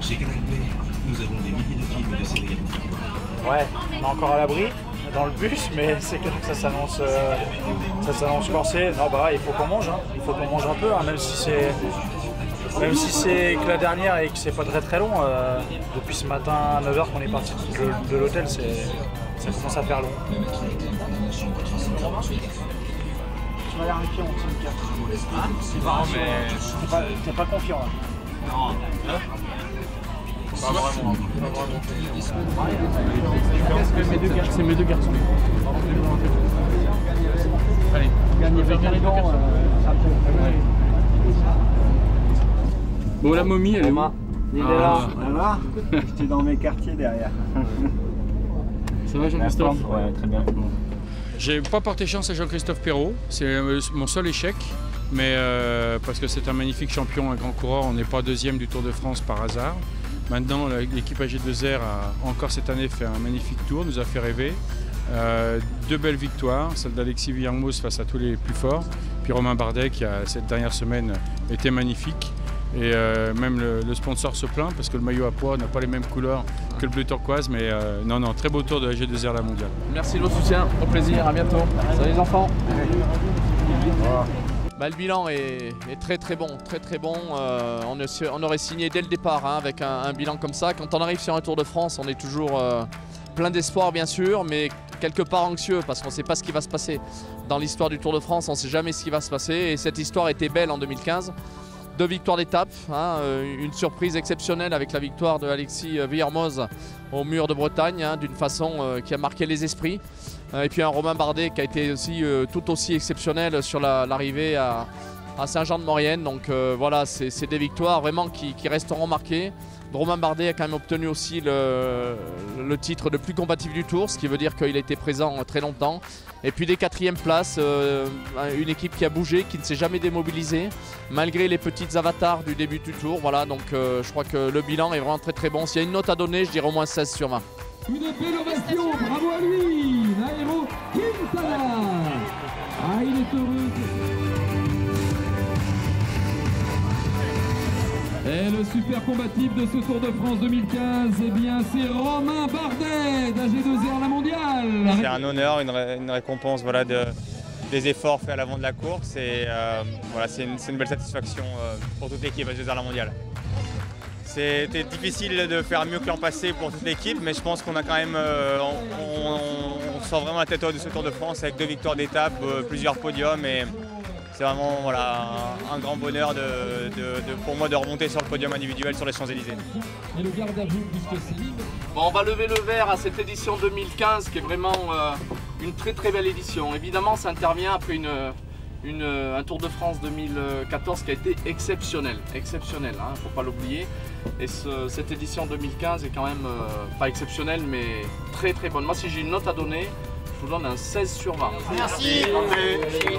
Chez Canal nous avons des milliers de films de séries. Ouais, on est encore à l'abri dans le bus, mais c'est que ça s'annonce, euh, ça s'annonce corsé. Non, bah, il faut qu'on mange, hein. il faut qu'on mange un peu, hein, même si c'est. Même si c'est que la dernière et que c'est pas très très long, euh, depuis ce matin à 9h qu'on est parti de, de l'hôtel, c'est, ça commence à faire long. Tu m'as l'air inquiet, mon petit Lucas. Non, mais. T'es pas, t'es pas confiant là. Non. Pas vraiment. C'est mes deux garçons. Allez. Bon, la momie, elle est où Il est Ah. là. Ça va? J'étais dans mes quartiers derrière. Ça va, Jean-Christophe Ouais, très bien. J'ai pas porté chance à Jean-Christophe Perrault, c'est euh, mon seul échec, mais euh, parce que c'est un magnifique champion, un grand coureur, on n'est pas deuxième du Tour de France par hasard. Maintenant, l'équipe AG2R a encore cette année fait un magnifique tour, nous a fait rêver. Euh, deux belles victoires, celle d'Alexis Villermoz face à tous les plus forts, puis Romain Bardet qui a cette dernière semaine été magnifique. Et euh, même le, le sponsor se plaint parce que le maillot à poids n'a pas les mêmes couleurs que le bleu turquoise, mais euh, non, non, très beau tour de la G2R la mondiale. Merci de votre soutien, au plaisir, à bientôt. Salut les enfants. Bah, le bilan est, est très très bon, très très bon. Euh, on, est- on aurait signé dès le départ hein, avec un, un bilan comme ça. Quand on arrive sur un Tour de France, on est toujours euh, plein d'espoir bien sûr, mais quelque part anxieux parce qu'on ne sait pas ce qui va se passer. Dans l'histoire du Tour de France, on ne sait jamais ce qui va se passer et cette histoire était belle en 2015. Deux victoires d'étape, hein, euh, une surprise exceptionnelle avec la victoire de Alexis euh, Villermoz au mur de Bretagne, hein, d'une façon euh, qui a marqué les esprits. Et puis un Romain Bardet qui a été aussi tout aussi exceptionnel sur la- l'arrivée à, Saint-Jean-de-Maurienne. Donc voilà, c'est des victoires vraiment qui resteront marquées. Romain Bardet a quand même obtenu aussi le, titre de plus combatif du tour, ce qui veut dire qu'il a été présent très longtemps. Et puis des quatrièmes places, euh, une équipe qui a bougé, qui ne s'est jamais démobilisée, malgré les petites avatars du début du tour. Voilà, donc euh, je crois que le bilan est vraiment très très bon. S'il y a une note à donner, je dirais au moins 16 sur 20. Une belle ovation, bravo à lui, Et le super combatif de ce Tour de France 2015, eh bien c'est Romain Bardet d'AG2R La Mondiale. C'est un honneur, une, ré- une récompense voilà, de- des efforts faits à l'avant de la course et euh, voilà, c'est une, belle satisfaction euh, pour toute l'équipe à Jeux la mondiale. C'était difficile de faire mieux que l'an passé pour toute l'équipe, mais je pense qu'on a quand même, euh, on, sort vraiment la tête de ce Tour de France avec deux victoires d'étape, plusieurs podiums et c'est vraiment voilà, un, un grand bonheur de- de- de- pour moi de remonter sur le podium individuel sur les Champs-Élysées. Et le garde à vous, puisque Céline. Bon, on va lever le verre à cette édition 2015 qui est vraiment euh, une très très belle édition. Évidemment, ça intervient après une, une, un Tour de France 2014 qui a été exceptionnel. Exceptionnel, il ne faut pas l'oublier. Et ce- cette édition 2015 est quand même euh, pas exceptionnelle, mais très très bonne. Moi, si j'ai une note à donner, je vous donne un 16 sur 20. Merci. Merci. Merci.